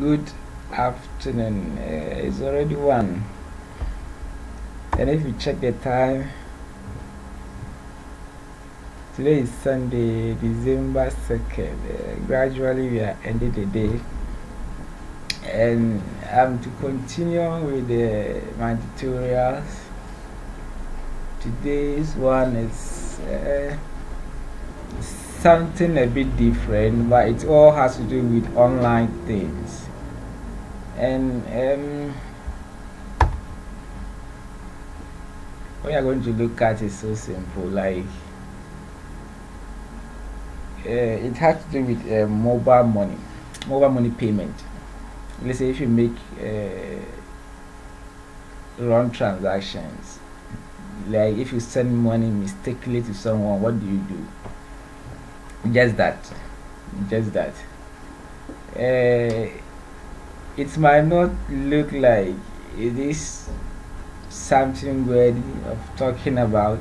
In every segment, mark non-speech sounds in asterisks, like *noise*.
good afternoon. Uh, it's already one. And if you check the time, today is Sunday, December 2nd. Uh, gradually, we are ending the day. And I'm to continue with the, my tutorials. Today's one is. Uh, something a bit different, but it all has to do with online things. And um, what you're going to look at is so simple, like uh, it has to do with uh, mobile money, mobile money payment. Let's say if you make uh, wrong transactions, like if you send money mistakenly to someone, what do you do? just that just that uh, it might not look like it is something worthy of talking about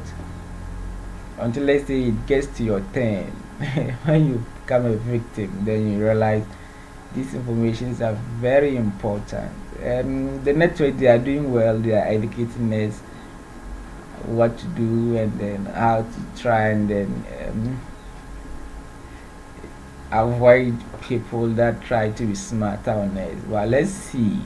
until let's say it gets to your turn. *laughs* When you become a victim then you realize these informations are very important. And the network they are doing well they are educating us what to do and then how to try and then um, avoid people that try to be smarter on it. Well, let's see.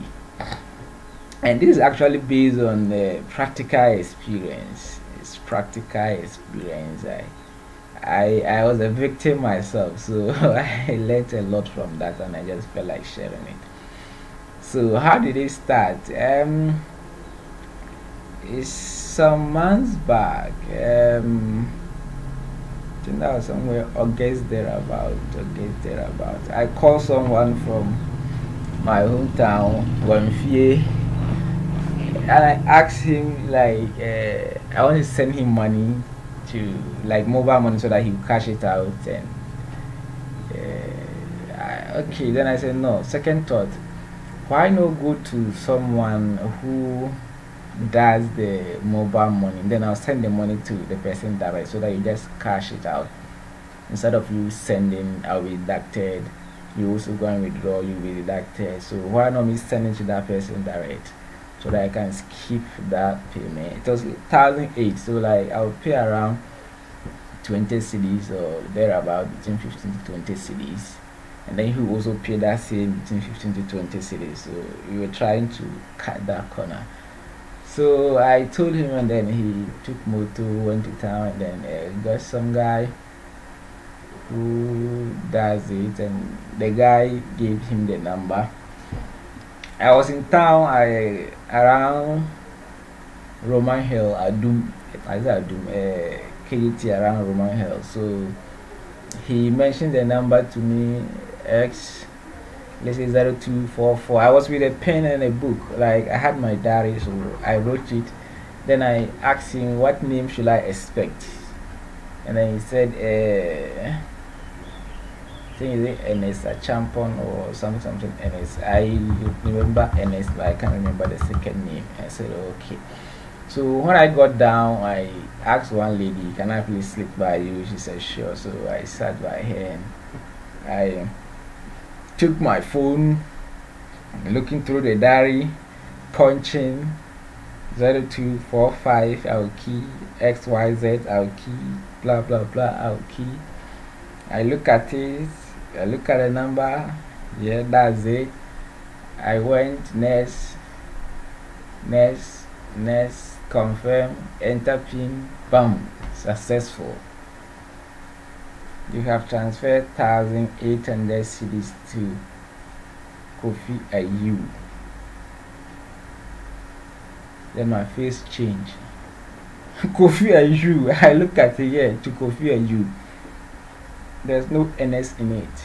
And this is actually based on the practical experience. It's practical experience. I, I, I was a victim myself, so *laughs* I learned a lot from that, and I just felt like sharing it. So, how did it start? Um, it's some months back. Um, think that was somewhere August thereabout, August thereabout. I called someone from my hometown, Wamfie, and I asked him like uh, I want to send him money to like mobile money so that he would cash it out and uh, I, okay then I said no second thought why not go to someone who does the mobile money then i'll send the money to the person direct so that you just cash it out. Instead of you sending i'll be deducted. You also go and withdraw you'll be deducted. So why not me sending to that person direct so that i can skip that payment? It was 1008 so like i'll pay around 20 cedis or thereabout between 15 to 20 cedis and then he also pay that same between 15 to 20 cedis so we were trying to cut that corner so I told him, and then he took motor, went to town, and then uh, got some guy who does it, and the guy gave him the number. I was in town, I around Roman Hill, Adum, I said Adum, uh, KGT around Roman Hill. So he mentioned the number to me, X let's say 0244 i was with a pen and a book like i had my diary so i wrote it then i asked him what name should i expect and then he said uh, I think is NS a champion or something something NS. I remember NS but I can't remember the second name. I said okay. So when I got down I asked one lady, Can I please sleep by you? She said sure. So I sat by her and I took my phone, looking through the diary, punching 0245, our key, XYZ, our key, blah blah blah, our key. I look at it, I look at the number, yeah, that's it. I went next, next, next, confirm, enter pin, bam, successful you have transferred 1800 cedis to Kofi Ayu. Then my face changed. *laughs* Kofi Ayu. I look at it here to Kofi Ayu. There's no NS in it.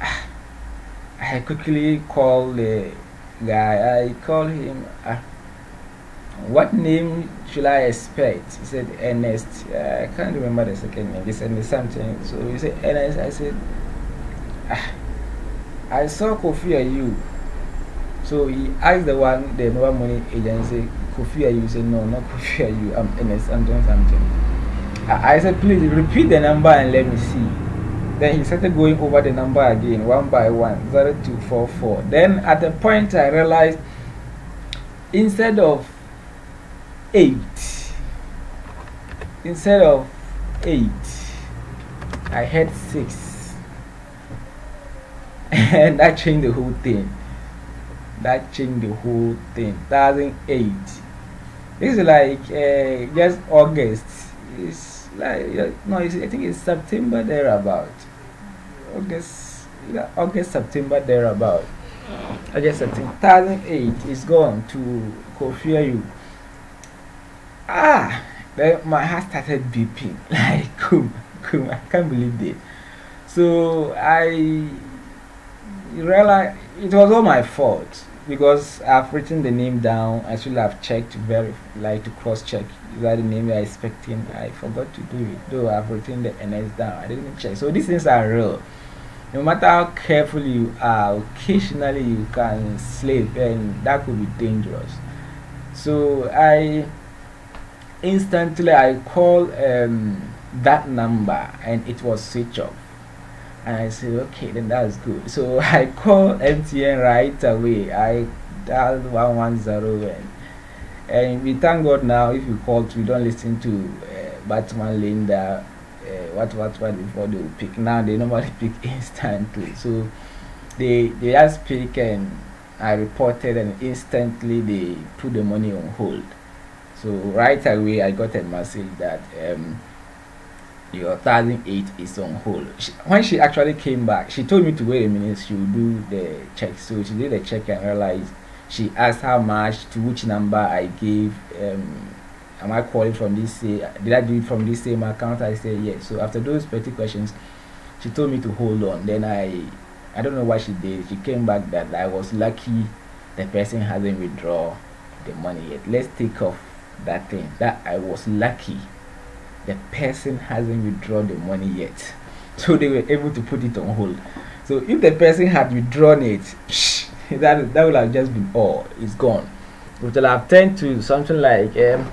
*sighs* I quickly call the guy. I call him. Uh, what name should I expect? He said Ernest. I can't remember the second name. He said me something. So he said Ernest. I said, ah, I saw Kofi Ayu. So he asked the one, the mobile money agent, agency, Kofi Ayu. He said, no, not Kofi Ayu. I'm Ernest. I'm doing something. I, I said, please repeat the number and let me see. then he started going over the number again one by one, one zero two four four then at the point i realized instead of eight. Instead of eight i had six. *laughs* And that changed the whole thing. That changed the whole thing. 2008 this is like uh, just august. It's like no it's, i think it's september thereabout. August yeah, august september thereabout. August september 2008 is gone to Kofi Ayu ah then my heart started beeping *laughs* like come come i can't believe this so i realized it was all my fault because I've written the name down. I should have checked very like to cross check is that the name you're expecting. I forgot to do it though I've written the NS down. I didn't check. So these things are real. No matter how careful you are, occasionally you can slip and that could be dangerous. So I instantly I call um, that number and it was switch off and I said, okay, then that's good. So *laughs* I called MTN right away. I dialed 110 and, and we thank God now if you call, we don't listen to uh, Batman Linda, uh, what, what, what before they pick. Now they normally *laughs* pick instantly. So they, they just pick and I reported and instantly they put the money on hold. So right away I got a message that um, your 1008 is on hold. She, when she actually came back, she told me to wait a minute, she would do the check. So she did the check and realized she asked how much to which number I gave. Um, am I calling from this? Did I do it from this same account? I said yes. So after those petty questions, she told me to hold on. Then I, I don't know what she did. She came back that I was lucky the person hasn't withdrawn the money yet. Let's take off that thing. That I was lucky the person hasn't withdrawn the money yet. *laughs* So they were able to put it on hold. So if the person had withdrawn it psh, *laughs* that that would have just been all. It's gone. It will have turned to something like um,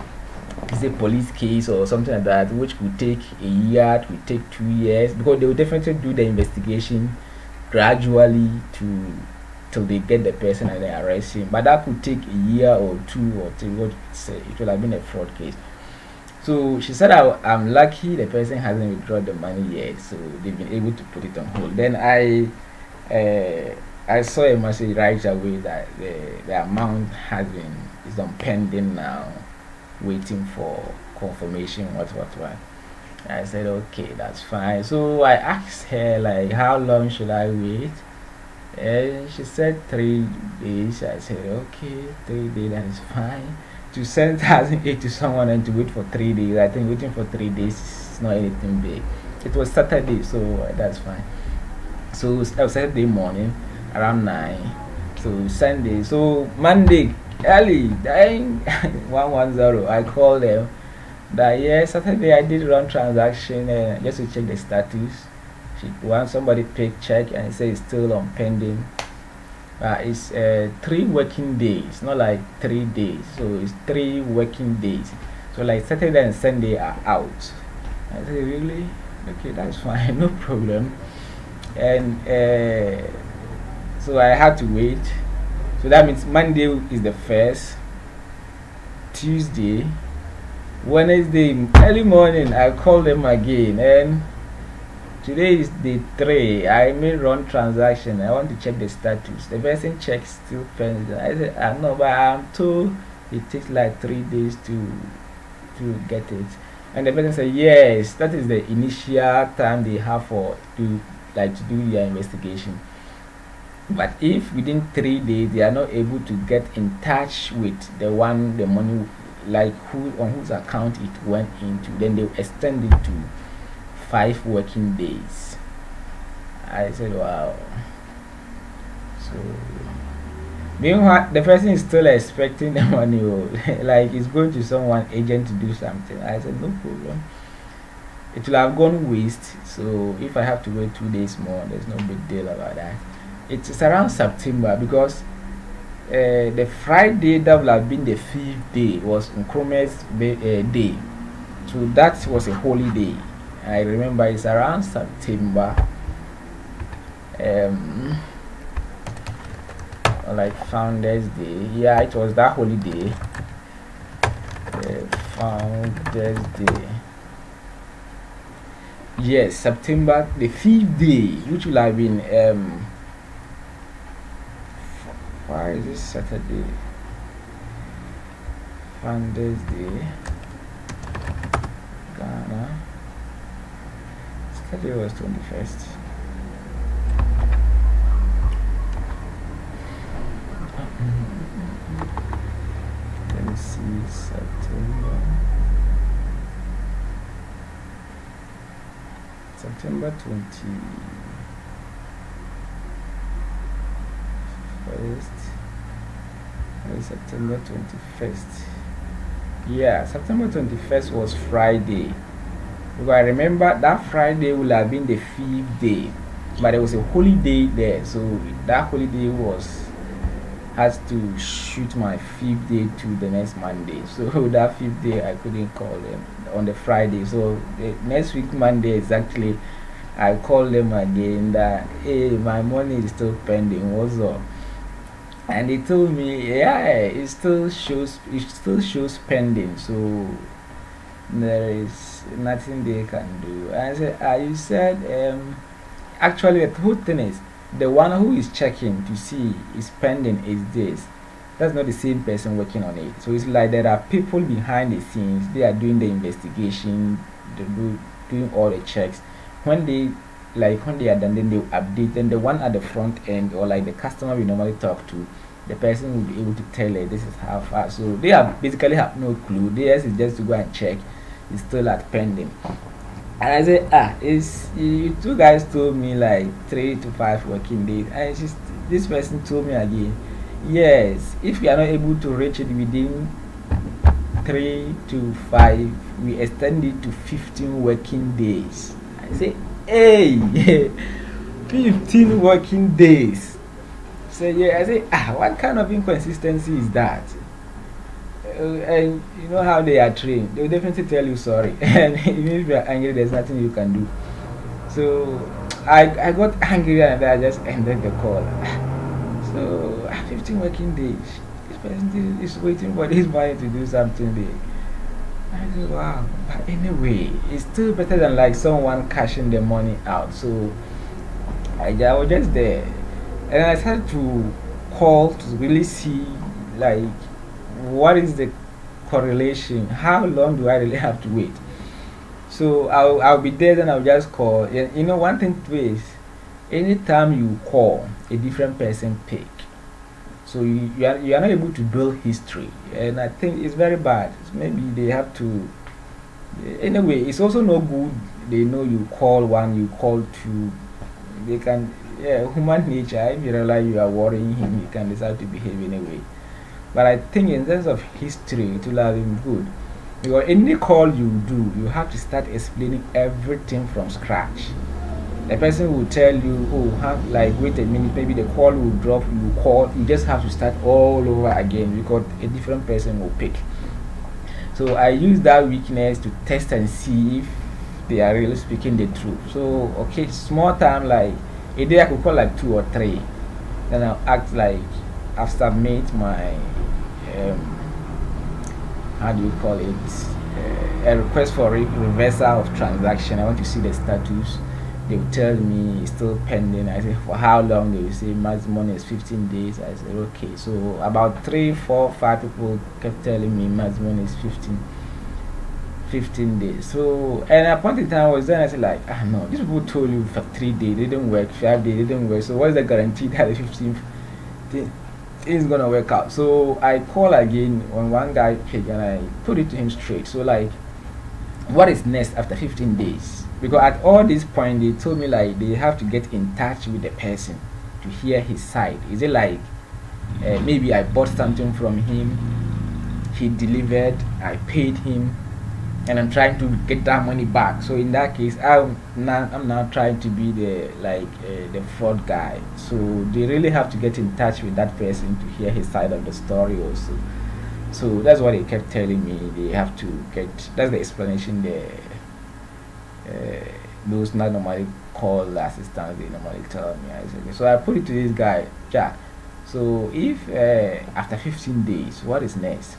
a police case or something like that which could take a year could take two years because they will definitely do the investigation gradually to till they get the person and they arrest him but that could take a year or two or three what say it will have been a fraud case so she said, I, am lucky the person hasn't withdrawn the money yet, so they've been able to put it on hold. Then I uh, I saw a message right away that the, the amount has been is on pending now, waiting for confirmation. What what what? I said okay, that's fine. So I asked her like, how long should I wait? And she said three days. I said okay, three days, that is fine to send thousand eight *laughs* to someone and to wait for three days. I think waiting for three days is not anything big. It was Saturday, so that's fine. So uh, Saturday morning around nine. So Sunday, so Monday early, dying *laughs* one one zero. I called them that yeah Saturday I did run transaction uh, just to check the status. Want somebody pick check and say it's still on pending. Uh, it's uh, three working days not like three days. So it's three working days. So like saturday and sunday are out. I say really? Okay that's *laughs* fine no problem. And uh, so i had to wait. So that means monday is the first. Tuesday wednesday early morning i call them again and today is day three. I made run transaction. I want to check the status. The person checks still pending. I said i know but i'm told it takes like three days to to get it. And the person said yes that is the initial time they have for to like to do your investigation. But if within three days they are not able to get in touch with the one the money like who on whose account it went into then they extend it to five working days. I said, wow. So, meanwhile, the person is still expecting *laughs* the money, oh, *laughs* like it's going to someone agent to do something. I said, no problem. It will have gone waste. So, if I have to wait two days more, there's no big deal about that. It's around September because uh, the Friday that would have been the fifth day was Nkrumah's uh, day. So that was a holy day. I remember it's around September um like founders day. Yeah it was that holiday. Uh, founders day. Yes september the fifth day which will have been um why is this saturday? Founders day. Ghana saturday was 21st let me see september. September 20 first September 21st yeah September 21st was Friday because I remember that Friday would have been the fifth day but there was a holiday there so that holiday was has to shoot my fifth day to the next Monday. *laughs* So that fifth day I couldn't call them on the Friday. So the next week Monday exactly I called them again that hey my money is still pending. What's up? And they told me yeah it still shows it still shows pending. So there is nothing they can do. And I said, ah, you said um actually the whole thing is the one who is checking to see is pending is this. That's not the same person working on it. So it's like there are people behind the scenes. They are doing the investigation they do doing all the checks. When they like when they are done then they update then the one at the front end or like the customer we normally talk to the person will be able to tell her this is how far. So they have basically have no clue. Theirs is just to go and check it's still at pending and I said, ah, it's you two guys told me like three to five working days, and just this person told me again, yes, if we are not able to reach it within three to five, we extend it to fifteen working days. I say, hey, *laughs* fifteen working days. So yeah, I say, ah, what kind of inconsistency is that? And you know how they are trained. They will definitely tell you sorry, *laughs* and even if you are angry, there's nothing you can do. So I I got angry and I just ended the call. *laughs* So 15 working days. This person is waiting for this money to do something big. I said, wow. But anyway, it's still better than like someone cashing the money out. So I, I was just there, and I started to call to really see like what is the correlation? How long do I really have to wait? So I'll, I'll be there and I'll just call. You know, one thing is, anytime you call, a different person pick. So you, you, are, you are not able to build history. And I think it's very bad. Maybe they have to. Anyway, it's also no good. They know you call one, you call two. They can, yeah, human nature. If you realize you are worrying him, he can decide to behave anyway. But I think in terms of history, it will have been good. Because any call you do, you have to start explaining everything from scratch. The person will tell you, oh, have, like, wait a minute, maybe the call will drop, you call, you just have to start all over again because a different person will pick. So I use that weakness to test and see if they are really speaking the truth. So, okay, small time, like, a day I could call like two or three. Then I'll act like I've submit my um, how do you call it? Uh, a request for re reversal of transaction. I want to see the status. They will tell me it's still pending. I say for how long? They will say maximum is 15 days. I said okay. So about three four five people kept telling me maximum is 15 15 days. So and at point in time I was then I said like ah no. These people told you for three days. They didn't work. Five days. They didn't work. So what is the guarantee that the 15th it's gonna work out. So I call again when one guy and I put it to him straight. So like, what is next after 15 days? Because at all this point they told me like they have to get in touch with the person to hear his side. Is it like uh, maybe I bought something from him, he delivered, I paid him, and I'm trying to get that money back. So in that case, I'm now I'm now trying to be the like uh, the fraud guy. So they really have to get in touch with that person to hear his side of the story also. So that's what they kept telling me. They have to get. That's the explanation there. Uh, those not normally call the assistants they normally tell me. I said, so I put it to this guy, Jack. So if uh, after 15 days, what is next?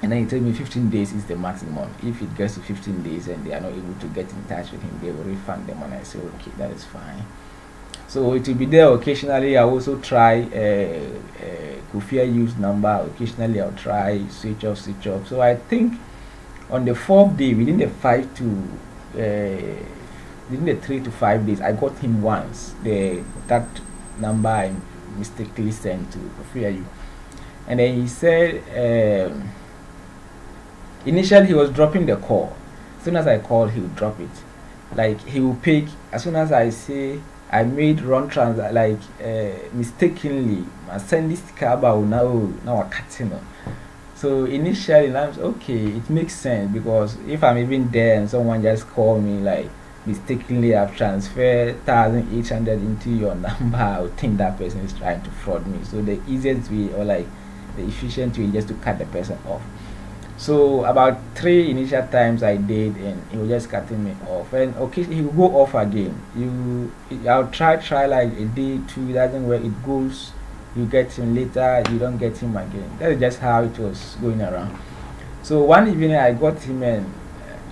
And then he told me 15 days is the maximum. If it gets to 15 days and they are not able to get in touch with him, they will refund them. And I said, okay, that is fine. So it will be there occasionally. I also try uh, uh, Kufia use number. Occasionally I'll try switch off, switch off. So I think on the fourth day, within the five to uh, within the three to five days, I got him once. The that number I mistakenly sent to Kufia and then he said. Um, Initially, he was dropping the call. As soon as I call, he would drop it. Like he would pick as soon as I say I made wrong trans like uh, mistakenly. I send this cable now now a casino. So initially, I'm okay. It makes sense because if I'm even there and someone just call me like mistakenly I've transferred thousand eight hundred into your *laughs* number, I would think that person is trying to fraud me. So the easiest way or like the efficient way is just to cut the person off. So about three initial times I did, and he was just cutting me off. And okay, he will go off again. You, I'll try, try like a day, two. Doesn't work. It goes. You get him later. You don't get him again. That is just how it was going around. So one evening I got him and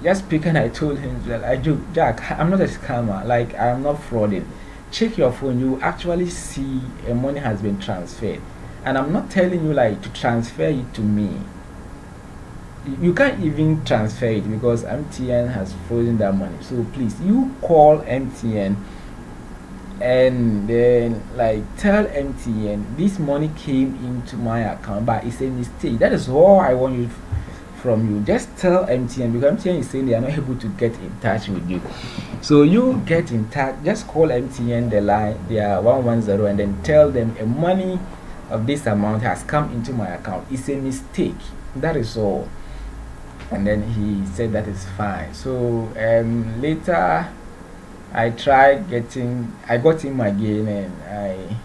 just speaking, I told him that I do, Jack. I'm not a scammer. Like I'm not frauding. Check your phone. You actually see a money has been transferred, and I'm not telling you like to transfer it to me you can't even transfer it because MTN has frozen that money. So please, you call MTN and then like tell MTN this money came into my account, but it's a mistake. That is all I want you from you. Just tell MTN because MTN is saying they are not able to get in touch with you. So you get in touch. Just call MTN the line. They are one one zero, and then tell them a money of this amount has come into my account. It's a mistake. That is all and then he said that is fine. So um, later I tried getting I got him again and I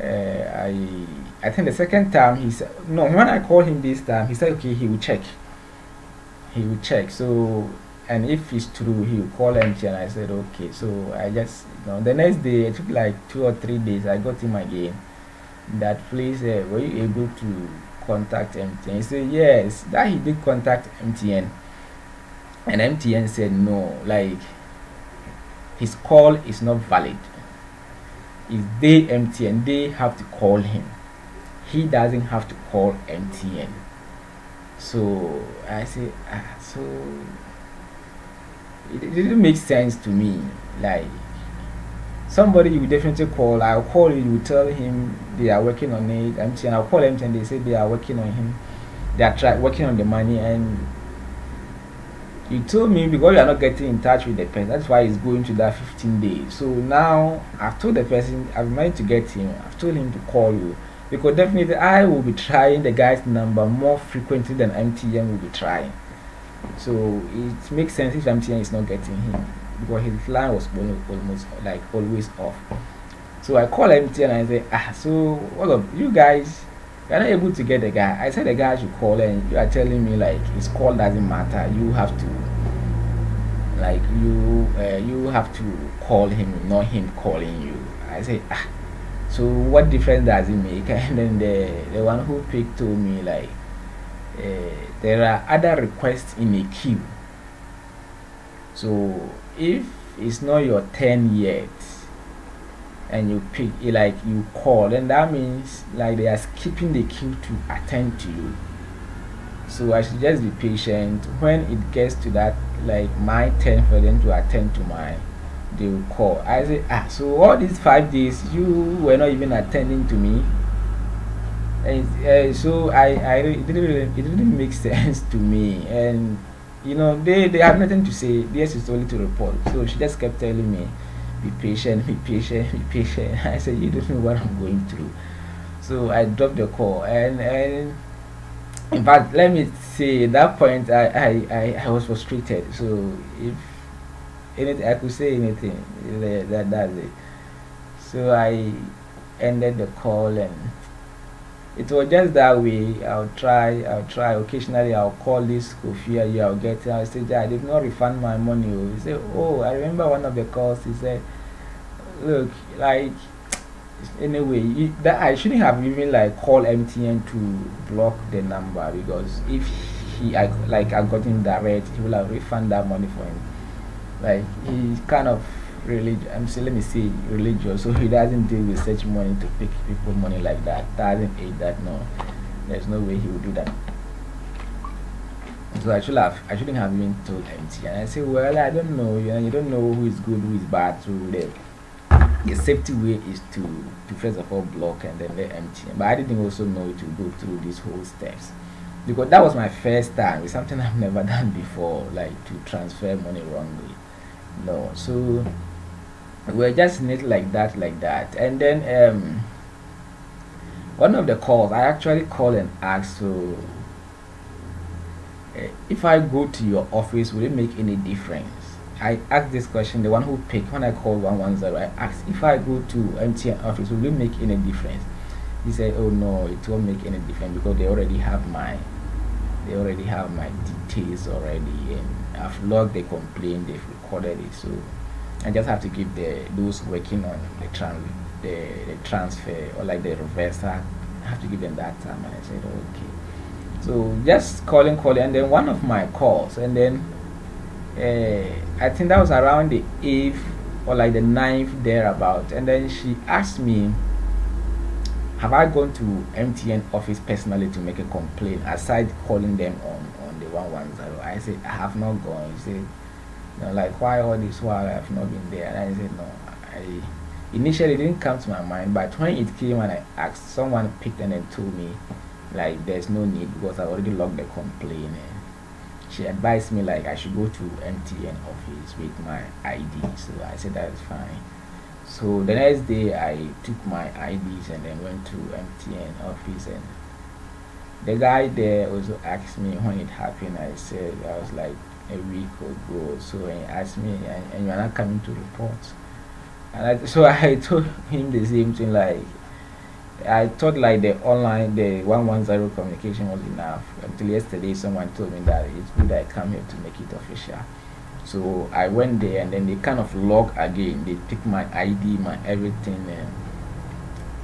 uh, I I think the second time he said no when I called him this time he said okay he will check. He will check. So and if it's true he will call MTN I said okay. So I just you know the next day it took like two or three days I got him again. That please uh, were you able to contact MTN? He said, yes, that he did contact MTN. And MTN said, no, like his call is not valid. If they MTN, they have to call him. He doesn't have to call MTN. So I say, ah, so it, it didn't make sense to me. Like somebody you definitely call. I'll call you, you tell him they are working on it. MTN, I'll call MTN, they say they are working on him. They are try, working on the money and you told me because you are not getting in touch with the person, that's why he's going to that 15 days. So now I've told the person, I've managed to get him, I've told him to call you. Because definitely I will be trying the guy's number more frequently than MTN will be trying. So it makes sense if MTN is not getting him because his line was almost like always off. So I call MTN and I say, ah, so what up, you guys, you're not able to get the guy. I said the guy should call and you are telling me like his call doesn't matter. You have to, like you, uh, you have to call him, not him calling you. I say, ah, so what difference does it make? *laughs* And then the the one who picked told me like, uh, there are other requests in a queue. So if it's not your turn yet and you pick it like you call then that means like they are skipping the queue to attend to you. So i should just be patient. When it gets to that like my turn for them to attend to mine they will call. I say ah so all these five days you were not even attending to me? And uh, so i i it didn't really, it didn't make *laughs* sense to me. And you know, they, they have nothing to say. This is only to report. So she just kept telling me, be patient, be patient, be patient. *laughs* I said, you don't know what I'm going through. So I dropped the call. And, and in fact, let me say, at that point, I, I, I, I was frustrated. So if anything, I could say anything, that, that's it. So I ended the call and it was just that way. I'll try, I'll try. Occasionally, I'll call this Kofi, you, I'll get it. I'll say, I did not refund my money. Oh, he said, Oh, I remember one of the calls. He said, Look, like, anyway, that I shouldn't have even like called MTN to block the number because if he, I, like, I got him direct, he will have refund that money for him. Like, he kind of religious. I'm saying, let me say religious. So he doesn't deal with such money to pick people money like that. Doesn't aid that. No, there's no way he would do that. So I should have, I shouldn't have been told MTN. And I say, well, I don't know. You know, you don't know who is good, who is bad. So the, the safety way is to, to first of all block and then let MTN. But I didn't also know to go through these whole steps because that was my first time. It's something *laughs* I've never done before, like to transfer money wrongly. No, so we're just in it like that like that. And then um, one of the calls i actually call and ask so uh, if i go to your office will it make any difference? I asked this question the one who picked when i called 110 i asked if i go to mtn office will it make any difference? He said oh no it won't make any difference because they already have my they already have my details already and i've logged the complaint they've recorded it so I just have to give the those working on the trans the, the transfer or like the reverse I have to give them that time and I said okay. So just calling calling and then one of my calls and then uh, I think that was around the 8th or like the 9th thereabout and then she asked me have I gone to MTN office personally to make a complaint aside calling them on on the 110 I said I have not gone. She said know, like why all this while I have not been there? And I said no. I initially didn't come to my mind, but when it came and I asked, someone picked and then told me like there's no need because I already logged the complaint. She advised me like I should go to MTN office with my ID. So I said that is fine. So the next day I took my IDs and then went to MTN office and the guy there also asked me when it happened. I said I was like a week ago. So he asked me, and, and you are not coming to report. And I, so *laughs* I told him the same thing. Like I thought, like the online, the one one zero communication was enough. Until yesterday, someone told me that it's good I come here to make it official. So I went there, and then they kind of log again. They pick my ID, my everything, and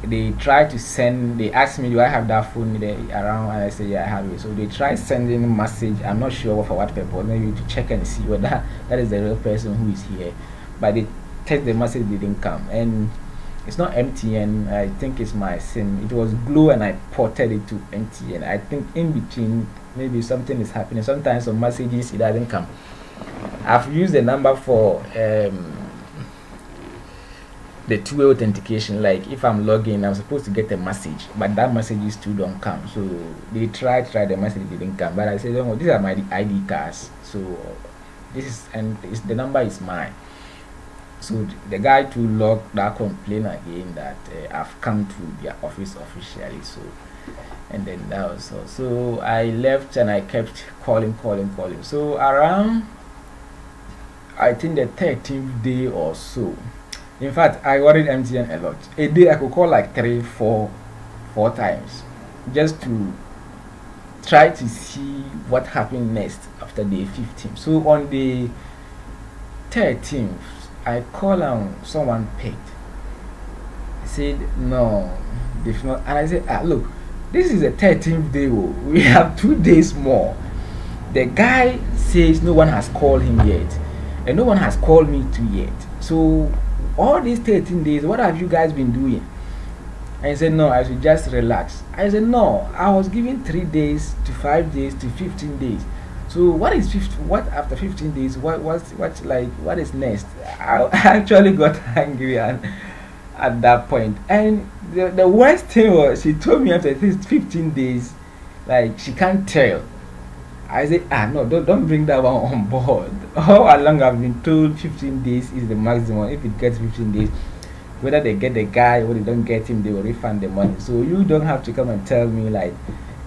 they try to send they asked me do i have that phone there around? And i said yeah i have it. So they try sending message. I'm not sure for what purpose. Maybe to check and see whether *laughs* that is the real person who is here. But they test the message didn't come. And it's not mtn i think it's my sim. It was Glo and i ported it to mtn i think in between maybe something is happening. Sometimes some messages it doesn't come. I've used the number for um the two-way authentication like if i'm logging i'm supposed to get a message but that message is still don't come. So they tried try the message didn't come. But i said oh, these are my id cards. So this is and the number is mine. So the guy to log that complaint again that uh, i've come to their office officially so and then that was so i left and i kept calling calling calling. So around i think the 13th day or so in fact, I worried MTN a lot. A day I could call like three, four, four times just to try to see what happened next after day 15. So on the 13th, I called and someone picked. said, no, they've not. And I said, ah, look, this is the 13th day. Oh. *laughs* We have two days more. The guy says no one has called him yet. And no one has called me too yet. So all these 13 days, what have you guys been doing? And he said, No, I should just relax. I said, No, I was given three days to five days to 15 days. So what is 15, what after 15 days? What what's what like what is next? I, *laughs* actually got *laughs* angry and at that point. And the, the worst thing was she told me after these 15 days, like she can't tell I said ah, no, don't, don't bring that one *laughs* on board. All along, I've been told 15 days is the maximum. If it gets 15 days, whether they get the guy or they don't get him, they will refund the money. So you don't have to come and tell me like,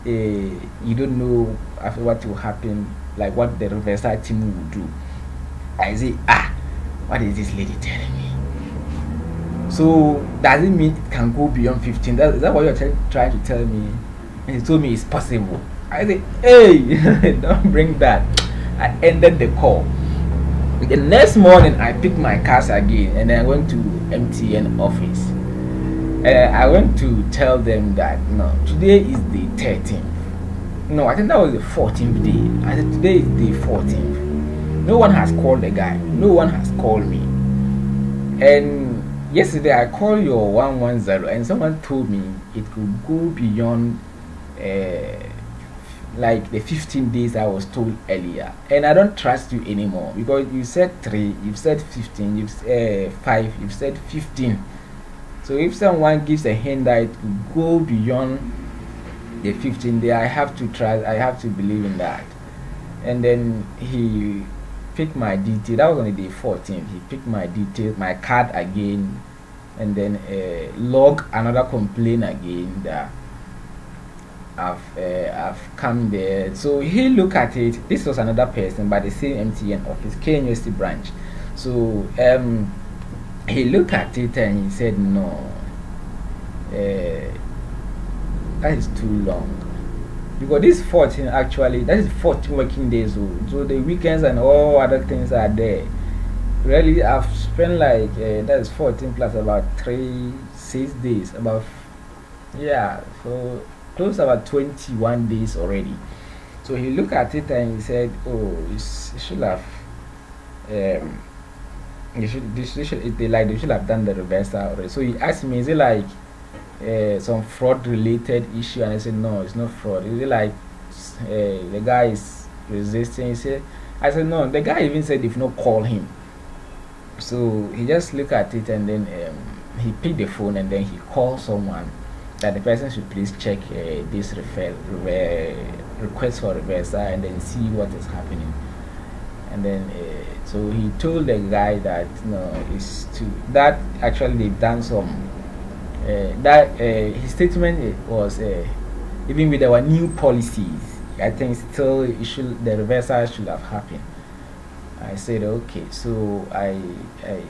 eh, you don't know after what will happen, like what the reversal team will do. I say, ah, what is this lady telling me? So does it mean it can go beyond 15? That, is that what you're trying to tell me? And he told me it's possible. I say, hey, *laughs* don't bring that. I ended the call. The next morning, I picked my cars again and I went to MTN office. Uh, I went to tell them that no, today is the 13th. No, I think that was the 14th day. I said today is the 14th. No one has called the guy. No one has called me. And yesterday I called your 110 and someone told me it could go beyond uh, like the 15 days I was told earlier. And I don't trust you anymore because you said 3, you've said 15, you've said uh, 5, you've said 15. So if someone gives a hint that it could go beyond the 15 day, I have to trust, I have to believe in that. And then he picked my detail. That was on the day 14th. He picked my detail, my card again, and then uh, log another complaint again that I've uh, I've come there. So he looked at it. This was another person by the same MTN office, KNUST branch. So um, he looked at it and he said, "No, uh, that is too long." Because this 14 actually, that is 14 working days old. So the weekends and all other things are there. Really, I've spent like uh, that is 14 plus about three, six days. About yeah, so close about 21 days already. So he looked at it and he said, "Oh, you should have, um, you should, this should, they like they should have done the reversal already." So he asked me, "Is it like uh, some fraud related issue?" And I said, "No, it's not fraud. Is it like uh, the guy is resisting?" He said, "I said no." The guy even said, "If not, call him." So he just looked at it and then um, he picked the phone and then he called someone that the person should please check uh, this refer, request for reversal and then see what is happening. And then, uh, so he told the guy that no, it's to that actually they've done some. Uh, that uh, his statement was uh, even with our new policies, I think still it should the reversal should have happened. I said okay, so I I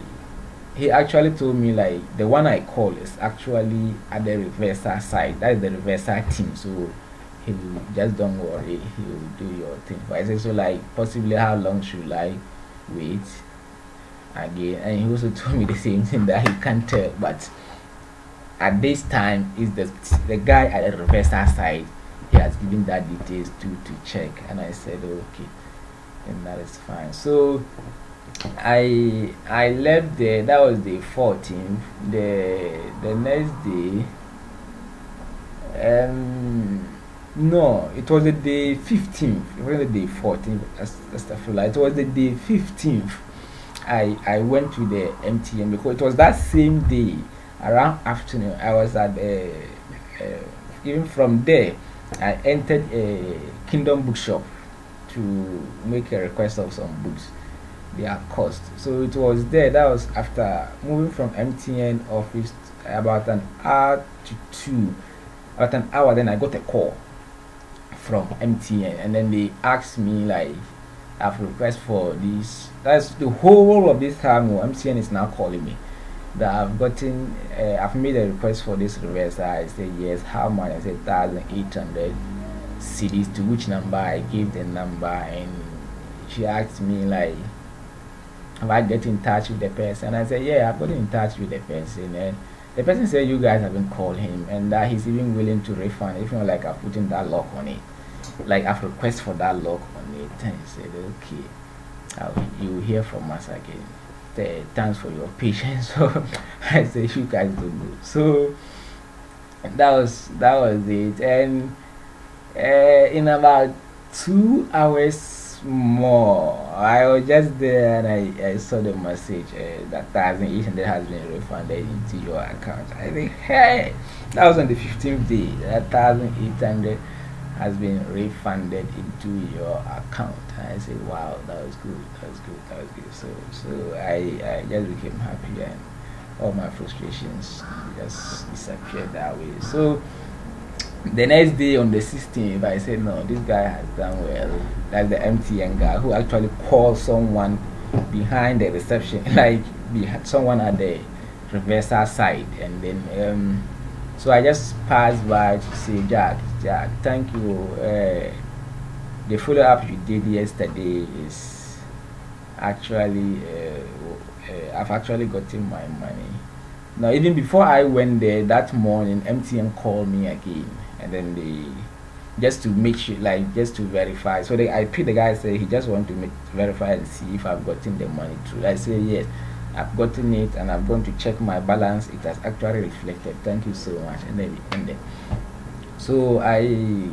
he actually told me like the one I call is actually at the reverser side. That is the reverser team. So he just don't worry. He will do your thing. But I said so like possibly how long should I wait again? And he also *laughs* told me the same thing that he can't tell. But at this time is the the guy at the reverser side. He has given that details to to check. And I said okay, and that is fine. So I I left there. That was the 14th. The the next day. Um, no, it was the day 15th. It wasn't the day 14th. Astaghfirullah. It was the day 15th. I I went to the MTN because it was that same day around afternoon. I was at uh, uh, even from there. I entered a Kingdom bookshop to make a request of some books their cost. So it was there. That was after moving from MTN office about an hour to two. About an hour, then I got a call from MTN, and then they asked me like, "I've request for this." That's the whole of this time. MTN is now calling me that I've gotten. Uh, I've made a request for this reverse. I said yes. How much? I said thousand eight hundred cedis. To which number? I gave the number, and she asked me like have I get in touch with the person? I said, yeah, I've got in touch with the person. And the person said you guys haven't called him and that he's even willing to refund if you know, like I've put in that lock on it. Like I've request for that lock on it. And he said, okay, I'll, you hear from us again. The, thanks for your *laughs* patience. So I said, you guys do good. So that was that was it. And uh, in about two hours more. I was just there and I, I saw the message uh, that thousand eight hundred has been refunded into your account. I think, hey, that was on the 15th day. That thousand eight hundred has been refunded into your account. I said, wow, that was good. That was good. That was good. So, so I, I just became happy and all my frustrations just disappeared that way. So the next day on the 16th, I said, no, this guy has done well. That's the MTN guy who actually called someone behind the reception, *laughs* like behind someone at the reversal side, and then um, so I just passed by to say, Jack, Jack, thank you. Uh, the follow up you did yesterday is actually uh, uh, I've actually gotten my money. Now, even before I went there that morning, MTN called me again, and then they just to make sure, like just to verify. So they, I picked the guy. Say he just want to make, verify and see if I've gotten the money through. I say yes, I've gotten it, and I'm going to check my balance. It has actually reflected. Thank you so much, and then we ended. So I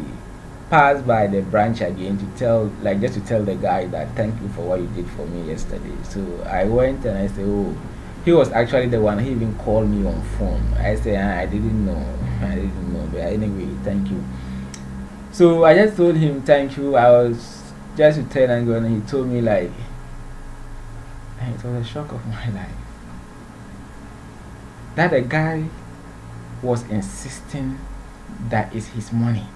passed by the branch again to tell, like just to tell the guy that thank you for what you did for me yesterday. So I went and I said, oh, he was actually the one. He even called me on phone. I said ah, I didn't know, I didn't know, but anyway, thank you. So I just told him thank you. I was just to tell and go, and he told me like, it was a shock of *laughs* my life that a guy was insisting that is his money.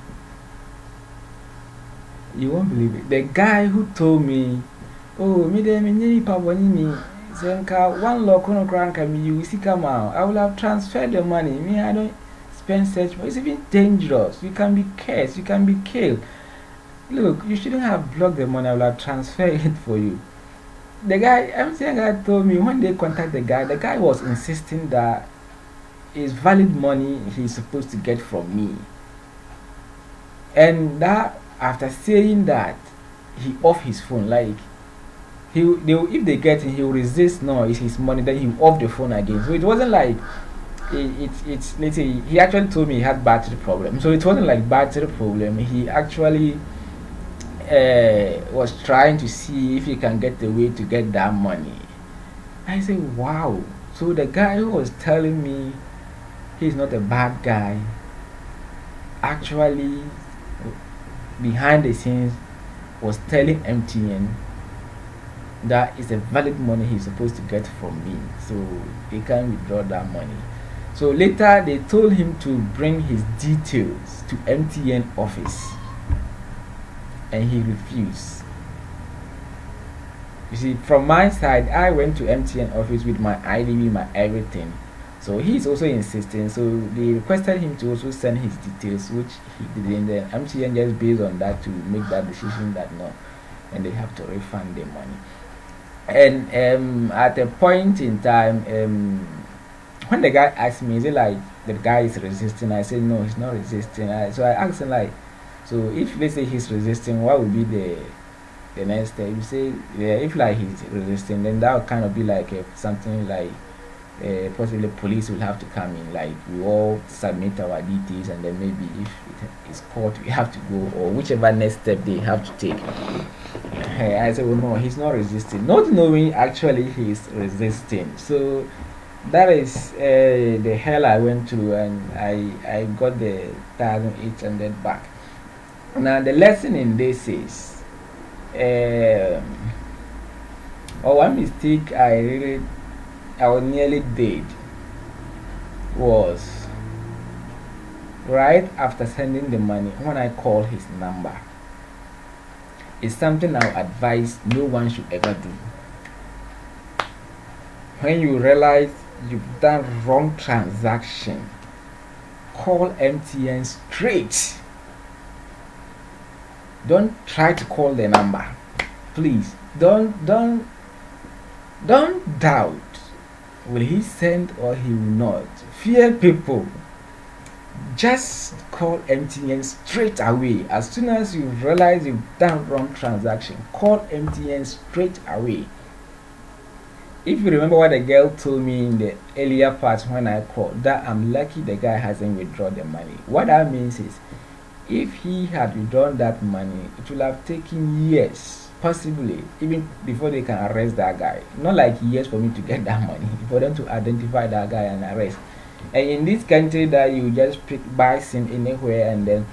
You won't believe it. The guy who told me, oh, me de me ni pa boni one lock on crank me you see come out. I will have transferred the money. Me I don't spend such It's even dangerous. You can be cursed. You can be killed. Look, you shouldn't have blocked the money. I will have transferred it for you. The guy, MTN guy told me when they contact the guy, the guy was insisting that it's valid money he's supposed to get from me. And that after saying that, he off his phone like he they if they get him, he'll resist. No, it's his money. Then he off the phone again. So it wasn't like it, it's let's say he actually told me he had battery problem. So it wasn't like battery problem. He actually uh, was trying to see if he can get the way to get that money. I said wow. So the guy who was telling me he's not a bad guy actually behind the scenes was telling mtn that is a valid money he's supposed to get from me. So he can withdraw that money so later they told him to bring his details to MTN office and he refused. You see, from my side, I went to MTN office with my ID, with my everything. So he's also insisting. So they requested him to also send his details, which he didn't. Then MTN just based on that to make that decision that no, and they have to refund the money. And um, at a point in time, um, when the guy asked me, is it like the guy is resisting? I said, no, he's not resisting. I, so I asked him, like, so if let's say he's resisting, what would be the the next step? You say, yeah, if like he's resisting, then that would kind of be like a, something like uh, possibly police will have to come in. Like we all submit our details, and then maybe if it is caught, we have to go, or whichever next step they have to take. I said, well, no, he's not resisting. Not knowing actually he's resisting. So that is uh, the hell I went through, and I I got the thousand eight hundred back. Now the lesson in this is, um, or one mistake I really I nearly did was right after sending the money when I called his number. It's something I advise no one should ever do. When you realize you've done wrong transaction call mtn straight. Don't try to call the number please. Don't don't don't doubt. Will he send or he will not? Fear people. Just call mtn straight away. As soon as you realize you've done wrong transaction call mtn straight away if you remember what the girl told me in the earlier part when I called, that I'm lucky the guy hasn't withdrawn the money. What that means is, if he had withdrawn that money, it will have taken years, possibly even before they can arrest that guy. Not like years for me to get *laughs* that money, for them to identify that guy and arrest. And in this country, that you just pick buy SIM anywhere and then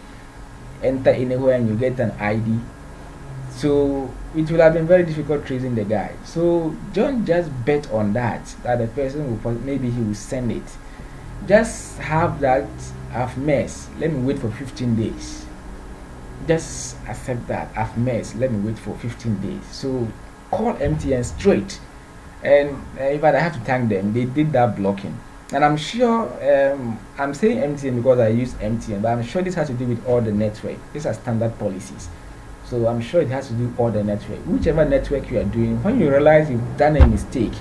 enter anywhere and you get an ID so it will have been very difficult tracing the guy. So don't just bet on that, that the person will, maybe he will send it. Just have that I've. Let me wait for 15 days. Just accept that I've. Let me wait for 15 days. So call MTN straight. And uh, if I have to thank them, they did that blocking and I'm sure um, I'm saying MTN because I use MTN, but I'm sure this has to do with all the network. These are standard policies. So I'm sure it has to do all the network. Whichever network you are doing, when you realize you've done a mistake,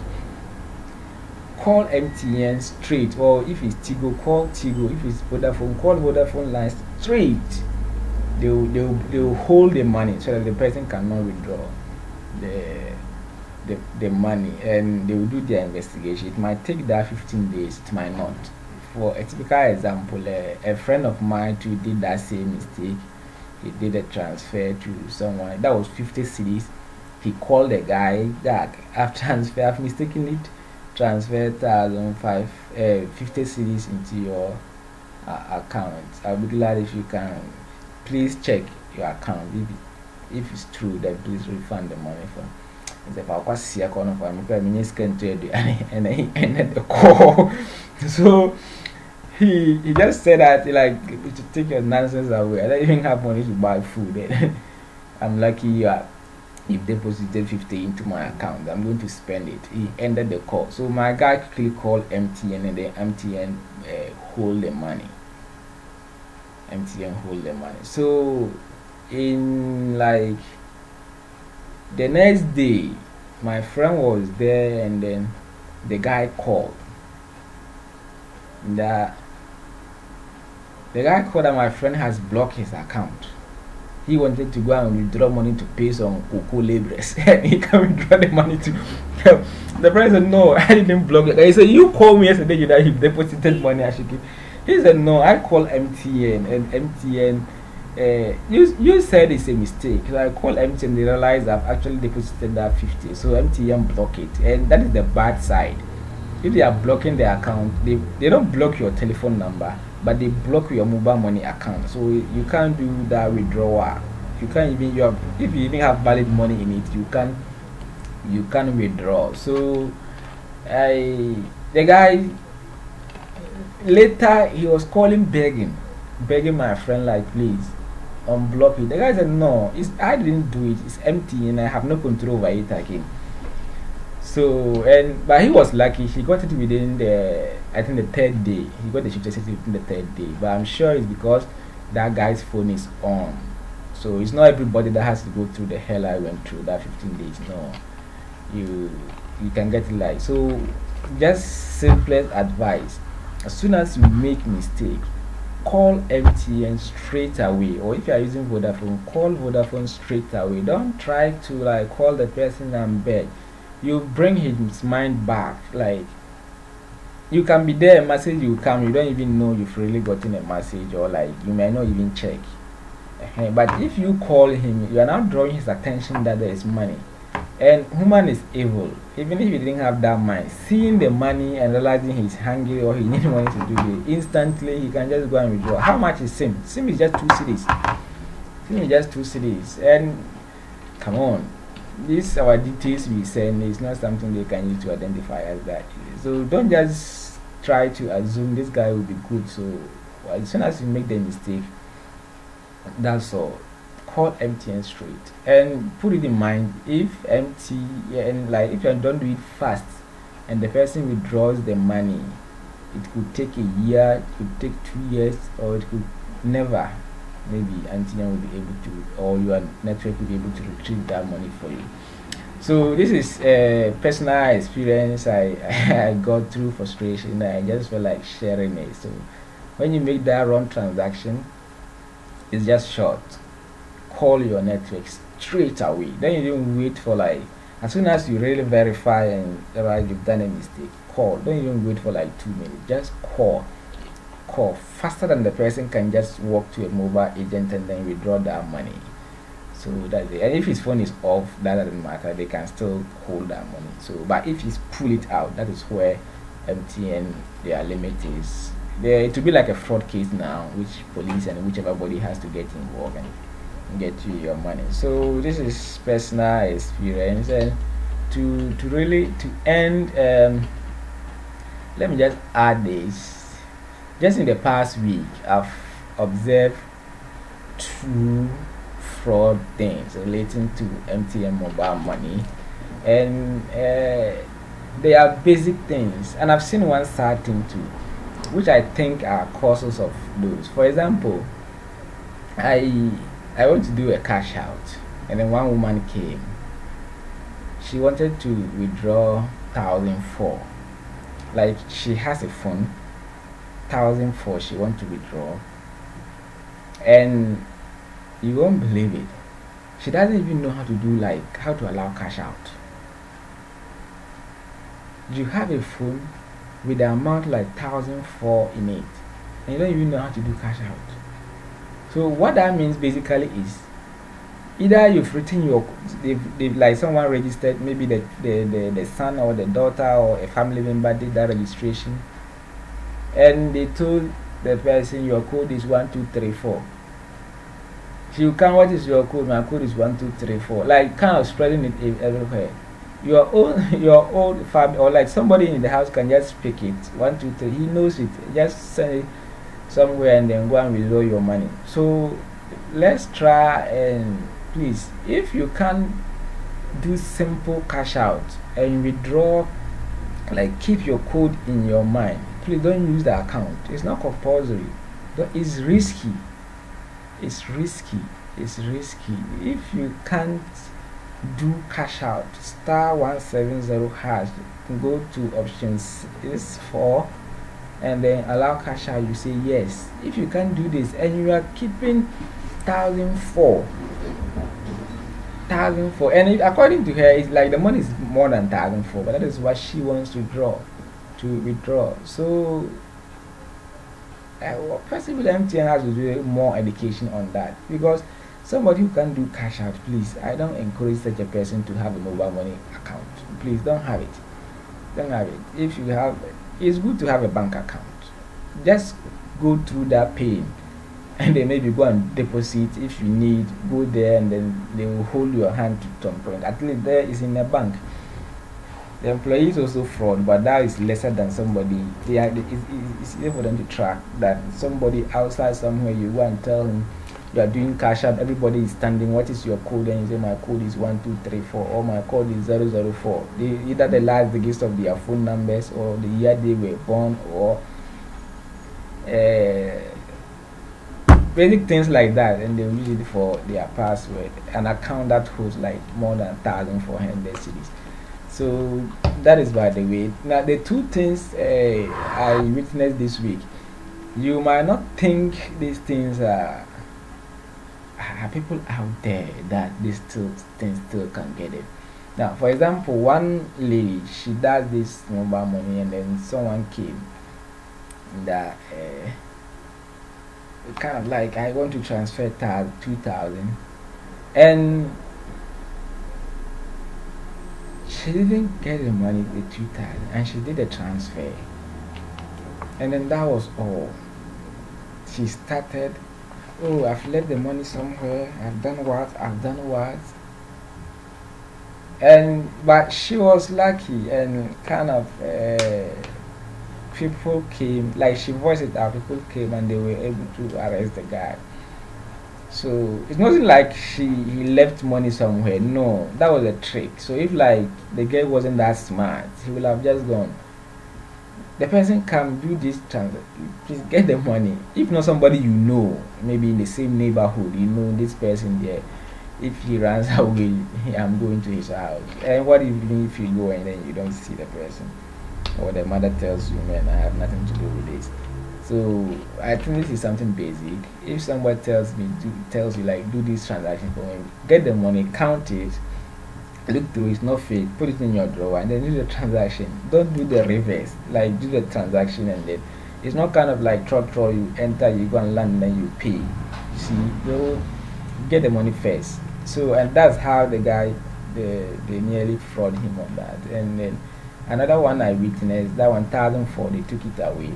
call MTN straight, or if it's Tigo, call Tigo. If it's Vodafone, call Vodafone line straight. They'll, they'll, they'll hold the money so that the person cannot withdraw the the, the money and they will do their investigation. It might take that 15 days, it might not. For a typical example, uh, a friend of mine too did that same mistake. He did a transfer to someone that was 50 cedis. He called the guy that I've *laughs* transferred, I've mistakenly transferred thousand five uh, 50 cedis into your uh, account. I'll be glad if you can please check your account. If, if it's true, then please refund the money for nti fa akɔ asia kɔ no fa mekɔ menyɛ sika nto aduane ɛna ɛna the call *laughs* so he he just said that like to take your nonsense away. I don't even have money to buy food. *laughs* I'm lucky you are you've deposited 50 into my account I'm going to spend it. He ended the call. So my guy quickly called MTN and then MTN uh, hold the money. MTN hold the money. So in like the next day my friend was there and then the guy called. That the guy called that my friend has blocked his account he wanted to go and withdraw money to pay some cocoa laborers *laughs* and he can withdraw the money to the friend said no i didn't block it he said you called me yesterday you that he deposited money i should give he said no i called mtn and mtn uh, you you said it's a mistake. I call MTN, they realize I've actually deposited that 50. So MTN block it, and that is the bad side. If they are blocking the account, they, they don't block your telephone number, but they block your mobile money account. So you can't do that withdrawal. You can't even you have, if you even have valid money in it, you can you can withdraw. So I the guy later he was calling begging, begging my friend like please unblock it. The guy said, No, it's, I didn't do it. It's empty and I have no control over it again. So, and but he was lucky. He got it within the, I think, the third day. He got the shift within the third day. But I'm sure it's because that guy's phone is on. So it's not everybody that has to go through the hell I went through that 15 days. No, you you can get it like so. Just simplest advice: as soon as you make mistake, call MTN straight away or if you are using Vodafone call Vodafone straight away don't try to like call the person and beg you bring his mind back like you can be there message you come you don't even know you've really gotten a message or like you may not even check uh-huh. but if you call him you are now drawing his attention that there is money and human is evil. Even if he didn't have that mind, seeing the money and realizing he's hungry or he *laughs* needs money to do it, instantly he can just go and withdraw. How much is SIM? SIM is just two cedis. SIM is just two cedis. And come on, these our details we send is not something they can use to identify as that. So don't just try to assume this guy will be good. So as soon as you make the mistake, that's all call MTN straight and put it in mind if MTN like if you don't do it fast and the person withdraws the money it could take a year it could take two years or it could never maybe MTN will be able to or your network will be able to retrieve that money for you so this is a personal experience I, *laughs* I got through frustration I just felt like sharing it so when you make that wrong transaction it's just short call your network straight away. Then you don't wait for like as soon as you really verify and right you've done a mistake, call. Don't even wait for like two minutes. Just call. Call faster than the person can just walk to a mobile agent and then withdraw that money. So that's it. And if his phone is off, that doesn't matter. They can still hold that money. So, but if he's pull it out, that is where MTN their limit is. There, it will be like a fraud case now, which police and whichever body has to get involved and get you your money so this is personal experience and to to really to end um, let me just add this just in the past week i've observed two fraud things relating to mtn mobile money. And uh, they are basic things. And i've seen one sad thing too which i think are causes of those. For example i i went to do a cash out and then one woman came. She wanted to withdraw thousand four. Like she has a phone thousand four she want to withdraw. And you won't believe it. She doesn't even know how to do like how to allow cash out. You have a phone with the amount like thousand four in it and you don't even know how to do cash out. So what that means basically is either you've written your they've, they've like someone registered maybe the, the, the, the son or the daughter or a family member did that registration and they told the person your code is one two three four. You can what is your code? My code is one two three four. Like kind of spreading it everywhere. Your own *laughs* your own family or like somebody in the house can just pick it. One two three he knows it. Just send it somewhere and then go and withdraw your money. So let's try and please if you can do simple cash out and withdraw like keep your code in your mind don't use the account. It's not compulsory. But it's risky. It's risky. It's risky. If you can't do cash out star 170 hash go to options is for and then allow cash out you say yes. If you can't do this and you are keeping thousand four thousand four and it, according to her it's like the money is more than thousand four but that is what she wants to draw to withdraw. So uh, possibly MTN has to do more education on that. Because somebody who can do cash out please i don't encourage such a person to have a mobile money account. Please don't have it. Don't have it. If you have it's good to have a bank account. Just go through that pain. And then maybe go and deposit if you need go there and then they will hold your hand to some point. At least there is in a bank the employee is also fraud but that is lesser than somebody. They are it's, it's for them to track that somebody outside somewhere you go and tell him you are doing cash out everybody is standing what is your code? And you say my code is 1234 or my code is 004 they, either the last digits of their phone numbers or the year they were born or uh, basic things like that and they use it for their password. An account that holds like more than 1400 cedis so that is by the way. Now the two things uh, i witnessed this week you might not think these things are are people out there that these two things still can get it. Now for example one lady she does this mobile money and then someone came that uh, kind of like I want to transfer two thousand. And she didn't get the money the two thousand and she did a transfer. And then that was all. She started oh I've left the money somewhere. I've done what? I've done what? And but she was lucky and kind of uh, people came like she voiced it out people came and they were able to arrest the guy so it's nothing like she he left money somewhere. No that was a trick. So if like the guy wasn't that smart he would have just gone. The person can do this transaction please get the money. If not somebody you know maybe in the same neighborhood you know this person there if he runs *laughs* away i'm going to his house. And what if, if you go and then you don't see the person? Or the mother tells you man i have nothing to do with this so i think this is something basic. If somebody tells me do, tells you like do this transaction for me get the money count it look through it's not fake put it in your drawer and then do the transaction. Don't do the reverse like do the transaction and then it's not kind of like truck draw you enter you go and land and then you pay. See you get the money first. So and that's how the guy they, they nearly fraud him on that. And then another one i witnessed that 1004 they took it away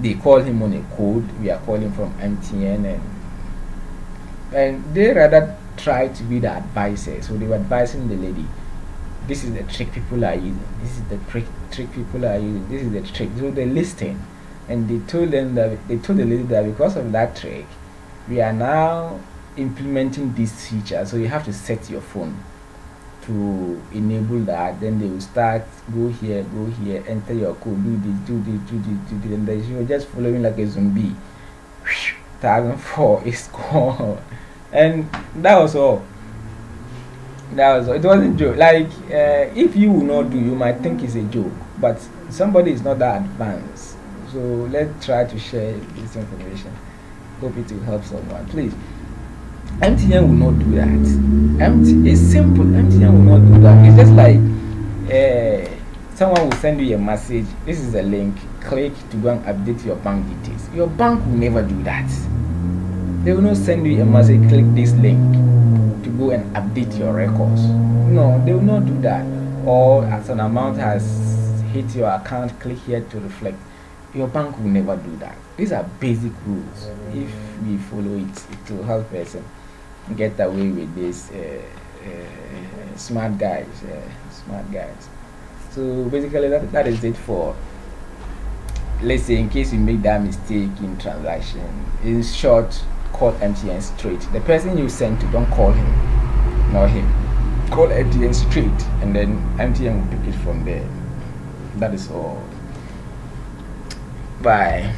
they call him on a code we are calling from mtn and and they rather try to be the advisor. So they were advising the lady, this is the trick people are using. This is the trick trick people are using. This is the trick. So they listened and they told them that they told the lady that because of that trick, we are now implementing this feature. So you have to set your phone. To enable that then they will start go here go here enter your code do this do this do this do this and then you're just following like a zombie. Thousand four is gone and that was all. That was all. it wasn't joke. Like uh, if you will not do you might think it's a joke but somebody is not that advanced. So let's try to share this information. Hope it will help someone. Please MTN will not do that. MT it's simple. MTN will not do that. It's just like uh, someone will send you a message. This is a link. Click to go and update your bank details. Your bank will never do that. They will not send you a message. Click this link to go and update your records. No, they will not do that. Or as an amount has hit your account, click here to reflect. Your bank will never do that. These are basic rules. If we follow it, it will help person get away with this uh, uh, smart guys uh, smart guys. So basically that, that is it for let's say in case you make that mistake in transaction in short call mtn straight. The person you send to don't call him not him. Call mtn straight and then mtn will pick it from there. That is all. Bye